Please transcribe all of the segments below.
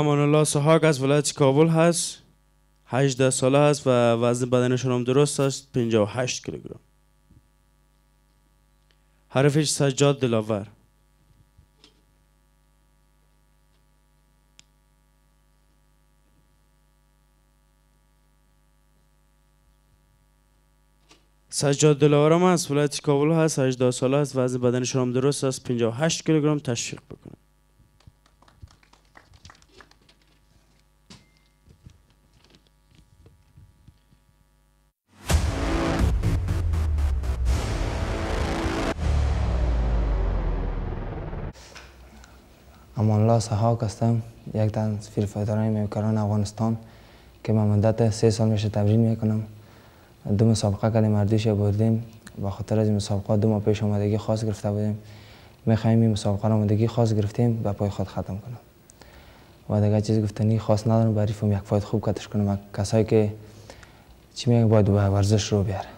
امان الله سحاق از ولایت کابل هست. 18 ساله هست و وزن بدنشون هم درست است. 58 کیلوگرم. حرفش سجاد دلاور. سجاد دلاور هم از ولایت کابل هست. 18 ساله است وزن بدنشون هم درست است. 58 کیلوگرم. تشویق بکنه امان الله سحاق هستم یک تن از فیل فایترهای میکران افغانستان که من مدت سه سال میشه تمرین می‌کنم دو مسابقه کلی مردیش بردیم با خاطر از این مسابقه دو ماه پیش آمدگی خاص گرفته بودیم می‌خوایم این مسابقه را آمدگی خاص گرفتیم به پای خود ختم کنم و دیگه چیز گفتنی خاص ندارم برای فهم یک فایت خوب کتش کنم کسایی که چی میگه باید به ورزش رو بیاره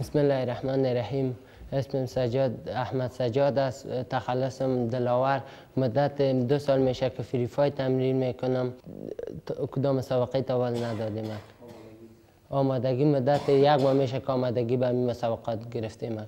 بسم الله الرحمن الرحیم اسمم سجاد احمد سجاد است تخلصم دلاور. مدت دو سال میشه که فری فایت تمرین می‌کنم. کدام مسابقه تاول ندادیم؟ آمادگی مدت یک ماه میشه که آمادگی به این مسابقات گرفتیم.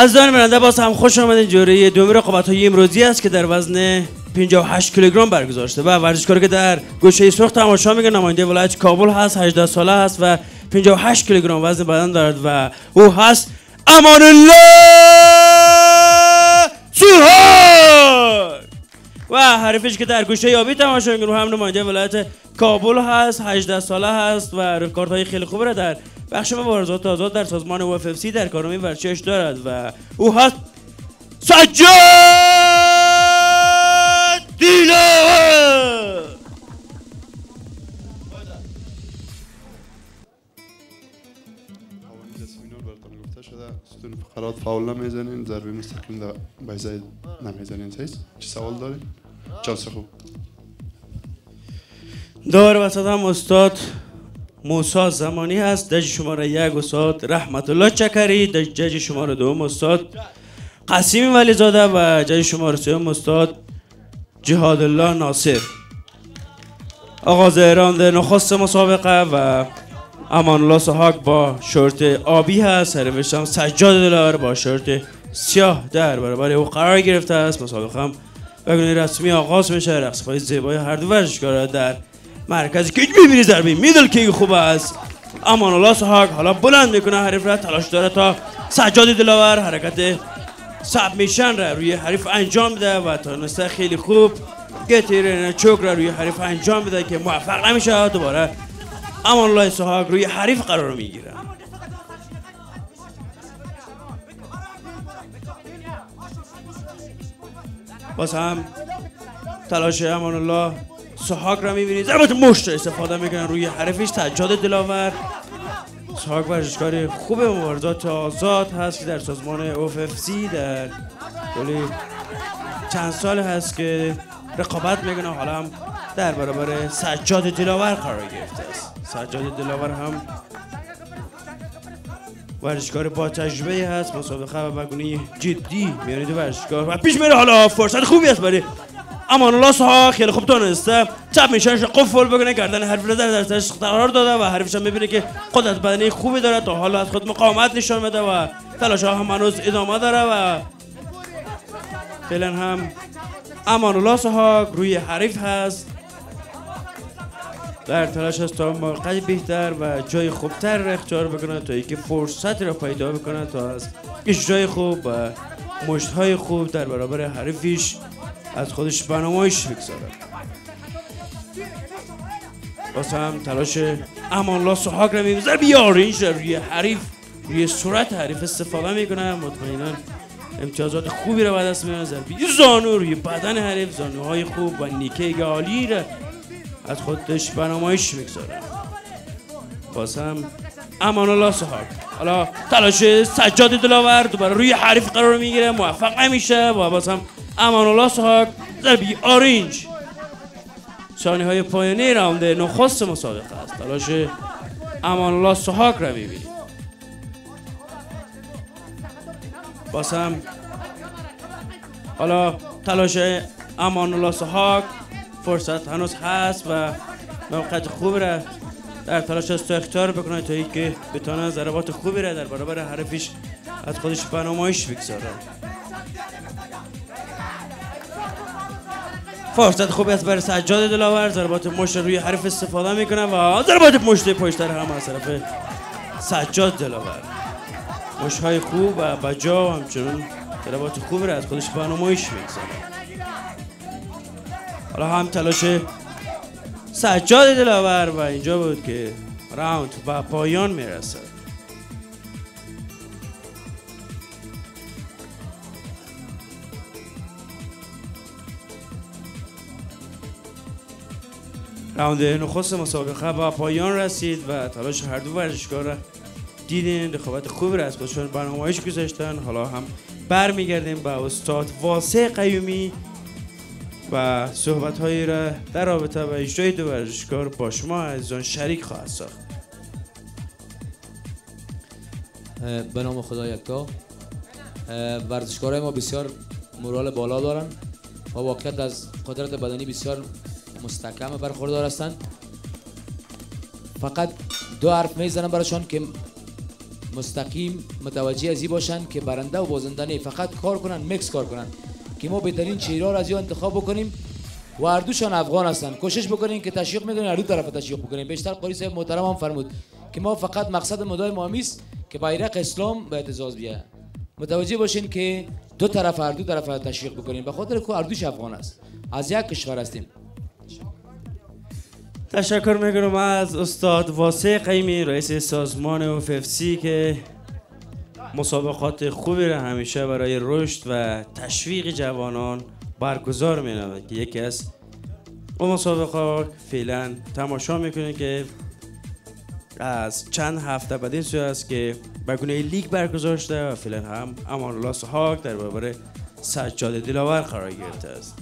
از دان برنده باز هم خوش آمدین. جوره دومی رقابت های امروزی است که در وزن 58 کیلوگرم برگزار شده و ورزشکاری که در گوشه سرخ تماشا میگه نماینده ولایت کابل هست 18 ساله هست و 58 کیلوگرم وزن بدن دارد و او هست امان الله سوهاگ. و حریفش که در گوشه یابی تماشا میگه هم نماینده ولایت کابل هست 18 ساله هست و رکوردهای خیلی خوبی را در بخش مبارزات آزاد در سازمان UFC در کارنامه ورزشیش دارد و او هست سجاد شده. ستون فقرات فاول نمی‌زنین ضربه مستقیم در بیزه نمی‌زنین. سیز چه سوال دارین؟ چانس خوب. دار وسط هم استاد موسا زمانی هست. دج شماره یک استاد رحمت الله چکری دج شماره دوم استاد قسیم ولی زاده و جج شماره سوم استاد جهاد الله ناصر. آغاز راند نخست مسابقه و امان الله سحاق با شورت آبی هست. هم سجاد دلاور با شورت سیاه در برابر او قرار گرفته است. مسابقه هم به گونه رسمی آغاز میشه. رقص زیبای هر دو ورزشکارا در مرکزی که می‌بینی ضربه میدل که خوب است. امان الله سحاق. حالا بلند می‌کنه حریف را. تلاش داره تا سجاد دلاور حرکت سب میشن را روی حریف انجام بده و تانسته خیلی خوب گتیر چوک را روی حریف انجام بده که موفق نمیشه. دوباره امان الله سحاق روی حریف قرار می‌گیره. باز هم تلاش امان الله سحاق را می‌بینید. ضربات مشت استفاده می‌کنن روی حریفش. سجاد دلاور. سحاق ورزشکار خوب مبارزات آزاد هست که در سازمان سی در کلی چند سال هست که رقابت می‌کنه حالا هم در برابر سجاد دلاور قرار گرفته است. سجاد دلاور هم ورزشکار با تجربه هست مسابقه و بگونه جدی میانه دو ورزشکار. و پیش میره حالا فرصت خوبی است برای امان الله سها خیلی خوب تونسته. چپ میشنش قفل بکنه. گردن حرف رو در درستش قرار داده و حرفش هم ببینه که قدرت بدنی خوبی داره. تا حالا از خود مقاومت نشان بده و تلاش هم هنوز ادامه داره و فعلا هم امان الله سها روی حریف هست. در تلاش است تا موقع بهتر و جای خوبتر را اختیار بکنه. تا اینکه فرصت را پیدا بکنه تا از اجرای خوب و مشت های خوب در برابر حریفش از خودش برنامهش بگذاره واسه هم تلاش امان الله سحاق را می‌بینه بیارینش روی حریف روی صورت حریف استفاده می‌کنه. مطمئنا امتیازات خوبی را به دست میارن ضربی زانو روی بدن حریف زانوهای خوب و نیکه عالی را از خودش برنامهش می‌گذاره. باز هم امان الله سحاق حالا تلاش سجاد دلاور دوباره روی حریف قرار می‌گیره. موفق نمیشه. و باز هم امان الله سحاق ضربی آرنج. ثانیه های پایانی راوند نخست مسابقه است. تلاش امان الله سحاق را می‌بینید باز هم حالا تلاش امان الله سحاق فرصت هنوز هست و موقعیت خوبی را در تلاش است اختیار بکنه تا اینکه بتونه ضربات خوبی را در برابر حرفش از خودش برنامه‌اش بگذاره فرصت خوبی است برای سجاد دلاور ضربات مشت روی حرف استفاده می‌کنه و ضربات مشت پشتر هم از طرف سجاد دلاور. مشت های خوب و بجا و همچنین ضربات خوبی را از خودش برنامه‌اش می‌گذاره حالا هم تلاش سجاد دلاور و اینجا بود که راوند و پایان می‌رسه راوند نخست مسابقه با پایان رسید و تلاش هر دو ورزشکار دیدین. رقابت خوبی را از خودشون برنامه‌اش گذاشتن. حالا هم برمیگردیم با استاد واسه قیومی و صحبت هایی را در رابطه با اجرای دو ورزشکار با شما عزیزان شریک خواهد ساخت. به نام خدا یکتا. ورزشکارای ما بسیار مورال بالا دارن و واقعیت از قدرت بدنی بسیار مستحکم برخوردار هستند فقط دو حرف می‌زنم براشان که مستقیم متوجه ازی باشن که برنده و بازنده نه فقط کار کنن مکس کار کنن. که ما بهترین چهره را از انتخاب بکنیم؟ و هر دوشان افغان هستن. کوشش بکنین که تشویق می‌کنین هر دو طرف تشویق بکنین. بیشتر قاری صاحب محترم هم فرمود که ما فقط مقصد مدای ما که بیرق اسلام به اعتزاز بیاید متوجه باشین که دو طرف هر دو طرف تشویق بکنین. به خاطر که هر دوش افغان است. از یک کشور هستیم. تشکر می‌کنم از استاد واسه قیمی رئیس سازمان اوففسی که مسابقات خوبی را همیشه برای رشد و تشویق جوانان برگزار می که یکی از اون مسابقات فعلا تماشا می‌کنه که از چند هفته بعد این است که بگونه لیگ برگزار شده و فعلا هم امان الله سحاک در برابر سجاد دلاور قرار گرفته است.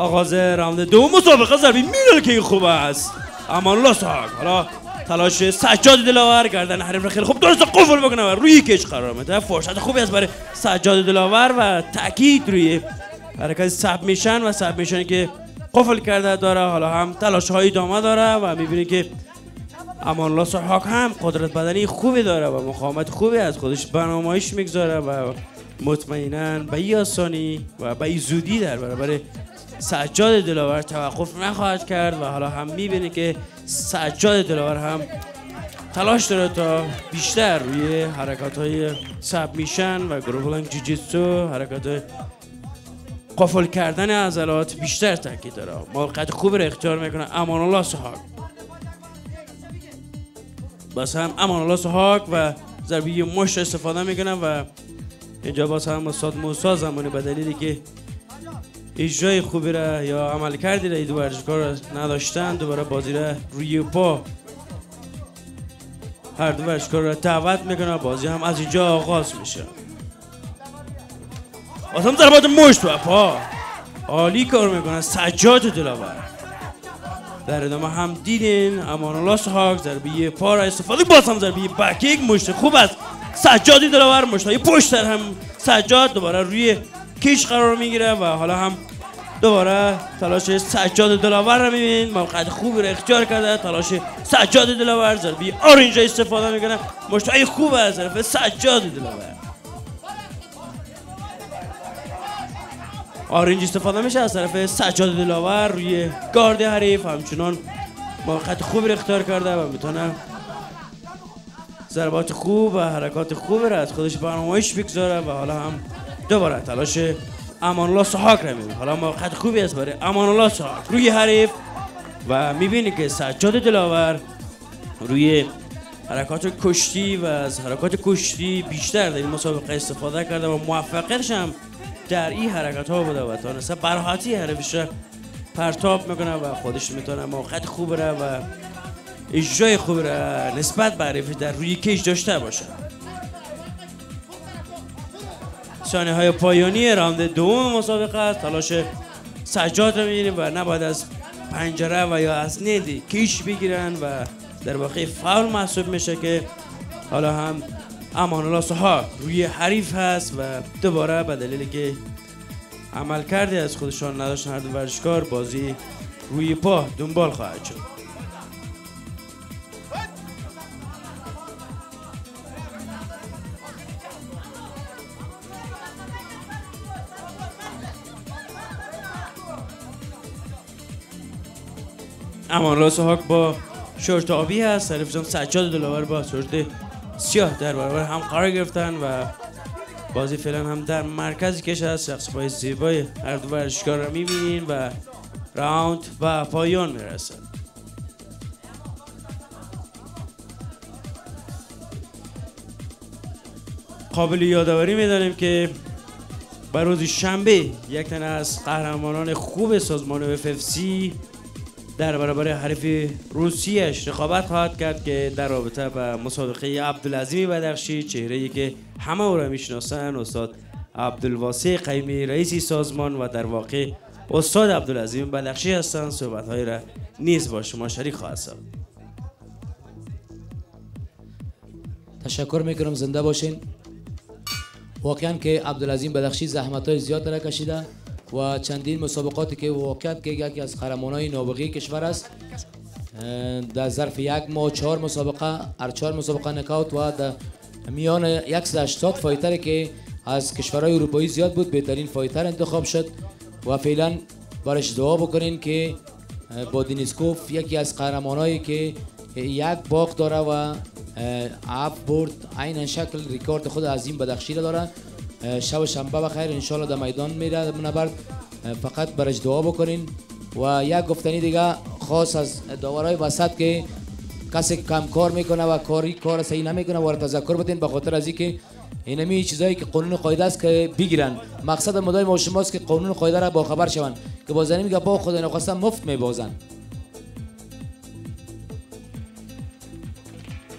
آغاز راوند دو مسابقه ضربی میدل که خوب است. امان الله سحاک حالا تلاش سجاد دلاور گردن حریف خیلی خوب. درست قفل بکنه. و روی کش قرار میده. فرصت خوبی است برای سجاد دلاور و تاکید روی حرکت سب میشن و سب میشن که قفل کرده داره. حالا هم تلاش های دامه داره و می‌بینید که امان الله سحاک هم قدرت بدنی خوبی داره و مقاومت خوبی از خودش برنامه‌ایش می‌گذاره و مطمئنا به این آسانی و به این زودی در برابر سجاد دلاور توقف نخواهد کرد و حالا هم می‌بینید که سجاد دلاور هم تلاش داره تا بیشتر روی حرکات های سب میشن و گروه جیجیتسو حرکات قفل کردن عضلات بیشتر تاکید داره. موقعیت خوب رو اختیار می‌کنه امان الله سحاک بس هم امان الله سحاک و ضربی مشت استفاده می‌کنه و اینجا باز هم استاد موسا زمانی به دلیلی که اجرای خوبی را یا عمل کردی را دو ورزشکار نداشتن دوباره بازی را روی پا. هر دو ورزشکار را دعوت می‌کنه بازی هم از اینجا آغاز میشه. هم ضربات مشت و پا. عالی کار می‌کنه سجاد دلاور. در ادامه هم دیدین امان الله سحاک ضربه پا را استفاده باز هم ضربه بکیک مشت خوب است. سجادی دلاور مشتای پشت هم سجاد دوباره روی کیش قرار می‌گیره و حالا هم دوباره تلاش سجاد دلاور رو میبین موقع خوبی رو اختیار کرده. تلاش سجاد دلاور ضربه آرنج استفاده می‌کنه. مشتای خوب از طرف سجاد دلاور. آرنج استفاده میشه از طرف سجاد دلاور روی گارد حریف. همچنان موقعیت خوبی رو اختیار کرده و می‌تونه ضربات خوب و حرکات خوبی رو از خودش برنامه‌اش بگذاره و حالا هم دوباره تلاش امان الله سحاک رو می‌بینی حالا موقعیت خوبی است برای امان الله سحاک روی حریف و می‌بینی که سجاد دلاور روی حرکات کشتی و از حرکات کشتی بیشتر در این مسابقه استفاده کرده و موفقیتش هم در این حرکت ها بوده و تانسته براحتی حرفش را پرتاب می‌کنه و خودش می‌تونه موقعیت خوب را و اجرای خوب را نسبت به حریفش در روی کیش داشته باشه. ثانیه های پایانی راند دوم مسابقه است. تلاش سجاد رو می‌بینیم و نباید از پنجره و یا از ندی کیش بگیرن و در واقع فاول محسوب میشه که حالا هم امان الله سها روی حریف هست و دوباره به دلیلی که عمل کرده از خودشان نداشتن هر دو ورزشکار بازی روی پا دنبال خواهد شد. امان الله سحاک با شورت آبی هست. طرف سجاد دلاور با شورت سیاه در برابر هم قرار گرفتن و بازی فعلا هم در مرکز کش از شخص پای زیبای هر دو ورزشکار را می‌بینین و راوند و پایان می‌رسد. قابل یادآوری می‌دانیم که بر روز شنبه یک تن از قهرمانان خوب سازمان FFC در برابر حریف روسیش رقابت خواهد کرد که در رابطه به مسابقه عبدالعظیم بدخشی چهره ای که همه او را می‌شناسن استاد عبدالواسع قیمی رئیسی سازمان و در واقع استاد عبدالعظیم بدخشی هستند. صحبت های را نیز با شما شریک خواهد ساخت. تشکر می‌کنم. زنده باشین. واقعا که عبدالعظیم بدخشی زحمت های زیاد را کشیده. و چندین مسابقاتی که واقعیت که یکی از های نابغه کشور است. در ظرف یک ماه چهار مسابقه هر چهار مسابقه نکاوت و در میان 180 فایتری که از کشورهای اروپایی زیاد بود بهترین فایتر انتخاب شد. و فعلا برش دعا بکنین که با دینیسکوف یکی از قهرمانایی که یک باغ داره و اف برد عین شکل ریکارد خود عظیم بدخشی داره. شب شنبه بخیر انشالله در میدان میره نبرد اه، فقط برش دعا بکنین و یک گفتنی دیگه خاص از داورای وسط که کسی کم کار می‌کنه و کاری کار صحیح نمی‌کنه و تذکر بدین به خاطر از اینکه اینمی چیزایی که قانون و قاعده است که بگیرن. مقصد مدای ما و شماست که قانون و قاعده را با خبر شوند. که بازنی میگه با خود نخواستن مفت میبازن.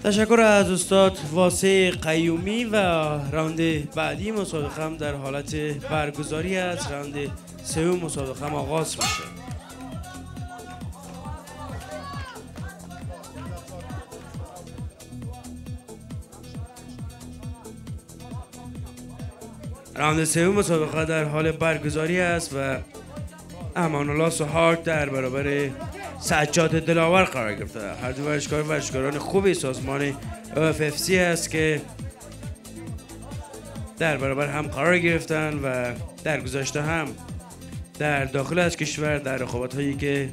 تشکر از استاد واسه قیومی و راوند بعدی مسابقه هم در حالت برگزاری است راوند سوم مسابقه هم آغاز میشه. راوند سوم مسابقه در حال برگزاری است و امان الله سهارت در برابر سجاد دلاور قرار گرفته. هر دو ورزشکار ورزشکاران خوبی سازمان OFFC است که در برابر هم قرار گرفتن و در گذشته هم در داخل از کشور در رقابت هایی که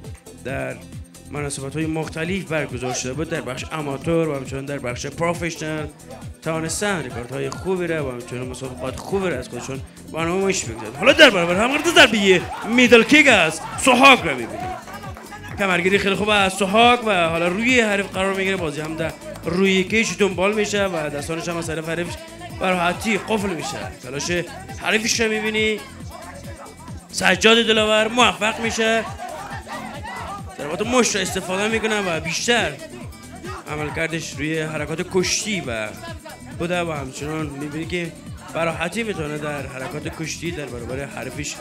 در مناسبت های مختلف برگزار شده بود در بخش اماتور و همچنان در بخش پروفشنال توانستن رکورد های خوبی را و همچنان مسابقات خوبی را از خودشون برنامه‌اش بگذارد حالا در برابر هم قرار ضربه میدل کیک است سوهاگ را می‌بینیم. کمرگیری خیلی خوب از سوهاگ و حالا روی حریف قرار می‌گیره. بازی هم در روی کیش دنبال میشه و دستانش هم از طرف حریفش براحتی قفل میشه. تلاش حریفش رو می‌بینی. سجاد دلاور موفق میشه. ضربات مشت را استفاده می‌کنه و بیشتر عملکردش روی حرکات کشتی و بوده و همچنان می‌بینی که براحتی می‌تونه در حرکات کشتی در برابر حرفش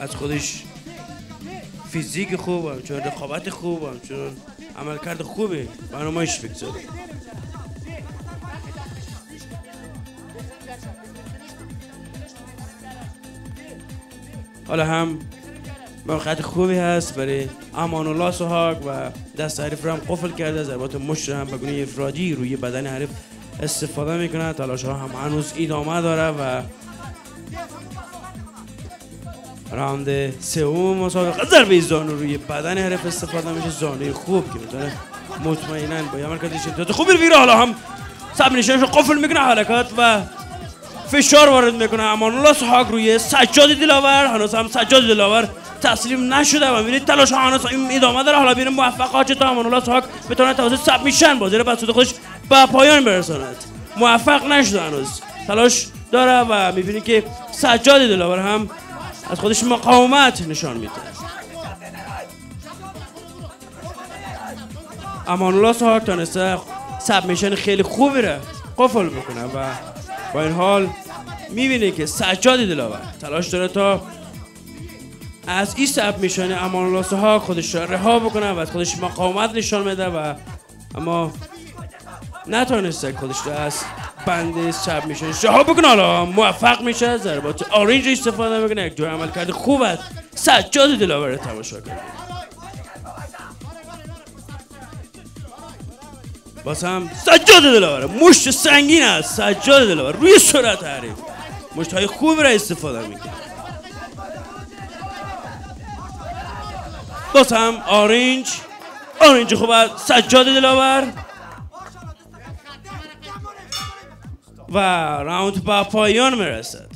از خودش فیزیک خوب و همچنان رقابت خوب و همچنان عملکرد خوبی برنامهش بگذاره حالا هم موقعیت خوبی هست برای امان الله سوهاگ و دست حریف رو هم قفل کرده ضربات مشت هم به افرادی روی بدن حریف استفاده می‌کنه تلاش ها هم هنوز ادامه داره و راوند سوم مسابقه ضربه زانو روی بدن حریف استفاده میشه. زانوی خوب که می‌تونه مطمئنا با یه عملکرد شدت خوبی رو بیره حالا هم سب نشانش قفل می‌کنه حرکات و فشار وارد می‌کنه. امان الله سحاق روی سجاد دلاور. هنوز هم سجاد دلاور تسلیم نشده و می‌بینید تلاش ها هنوز این ادامه داره. حالا ببینیم موفق تا امان الله سحاق بتونه توسط سب میشن. بازی رو بر سود خودش به پایان برساند. موفق نشده هنوز. تلاش داره و می‌بینید که سجاد دلاور هم از خودش مقاومت نشان میده. امان الله سحاق تانسته سب میشن خیلی خوبی رو قفل بکنه و با این حال می‌بینه که سجاد دلاور تلاش داره تا از این سب میشنه امان الله سحاق خودش را رها بکنه و از خودش مقاومت نشان میده و اما نتونسته خودش رو از بند سب میشنه رها بکنه حالا. موفق میشه. ضربات آرنج استفاده می‌کنه. یک جور عمل کرده خوب است. سجاد دلاور تماشا کنید باز هم سجاد دلاور. مشت سنگین است. سجاد دلاور. روی سرعت حریف. مشت های خوبی را استفاده می‌کنه. باز هم آرنج. آرنج خوب است. سجاد دلاور. و راوند به پایان می‌رسد.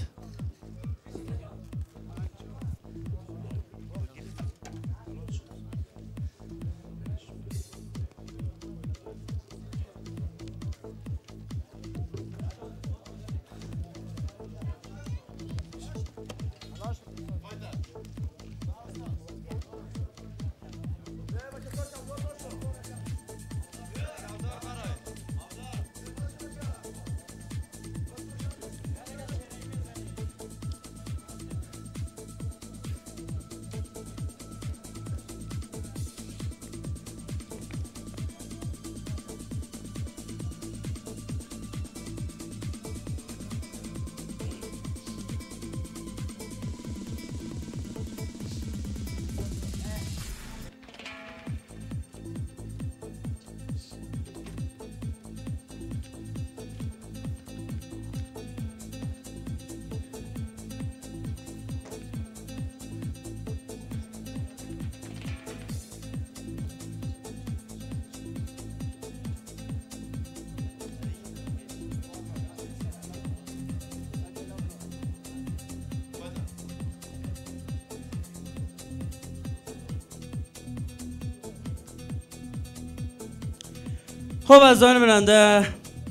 خب از آن برنده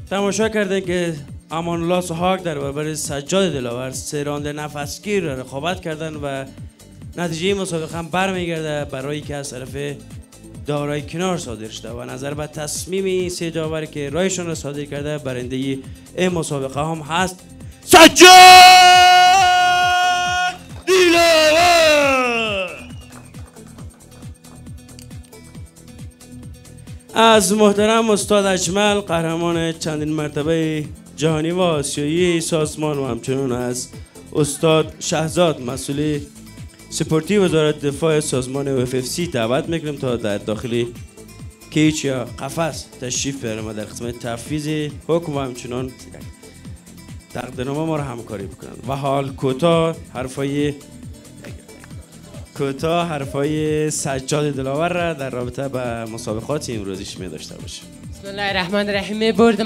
تماشا کردن که امان الله سحاق در برابر سجاد دلاور سه راند نفسگیر را رقابت کردن و نتیجه مسابقه هم برمیگرده برای که از طرف دارای کنار صادر شده و نظر به تصمیم سه داور که رایشان را صادر کرده برنده این مسابقه هم هست. سجاد! از محترم استاد اجمل قهرمان چندین مرتبه جهانی و آسیایی سازمان و همچنین از استاد شهزاد مسئول سپورتی وزارت دفاع سازمان سی دعوت می‌کنیم تا در داخل کیچ یا قفس تشریف بیارم و در قسمت تفویض حکم و همچنان تقدیرنامه ما را همکاری بکنند و حال کوتاه حرفای کوتاه حرفای سجاد دلاور را در رابطه به مسابقات امروزیش می داشته باشیم. بسم الله الرحمن الرحیم برد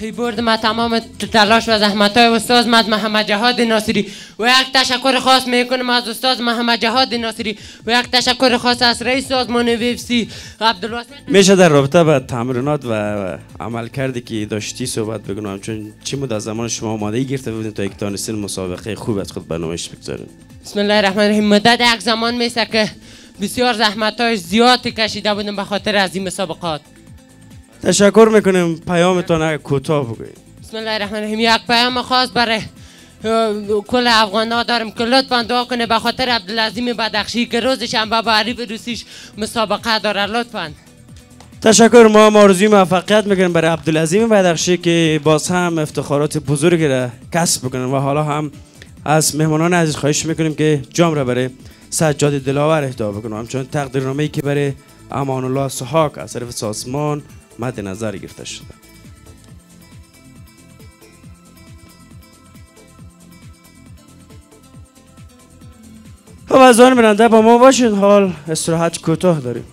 ای برد ما تمام تلاش و زحمت های استاد محمد جهاد ناصری. و یک تشکر خاص می‌کنم از استاد محمد جهاد ناصری. و یک تشکر خاص از رئیس سازمان ویفسی عبدالواسط میشه در رابطه به تمرینات و عمل کردی که داشتی صحبت بگنم چون چی مدت زمان شما آماده گرفته بودین تا یک تانستین مسابقه خوب از خود برنامهش بگذارین؟ بسم الله الرحمن الرحیم. مدت یک زمان میسه که بسیار زحمت های زیادی کشیده بودم به خاطر از این مسابقات. تشکر می‌کنیم. پیامتان اگه کوتاه بگویید. بسم الله الرحمن الرحیم. یک پیام خاص برای کل افغان ها دارم که لطفا دعا کنه به خاطر عبدالعظیم بدخشی که روز شنبه به عریب روسیش مسابقه داره لطفا. تشکر. ما هم آرزوی موفقیت می‌کنیم برای عبدالعظیم بدخشی که باز هم افتخارات بزرگی را کسب بکنن و حالا هم از مهمانان عزیز خواهش می‌کنیم که جام را برای سجاد دلاور اهدا بکنم همچون تقدیرنامه ای که برای امان الله سحاق از طرف سازمان مد نظر گرفته شده. خب از آن برنده با ما باشین. حال استراحت کوتاه داریم.